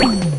you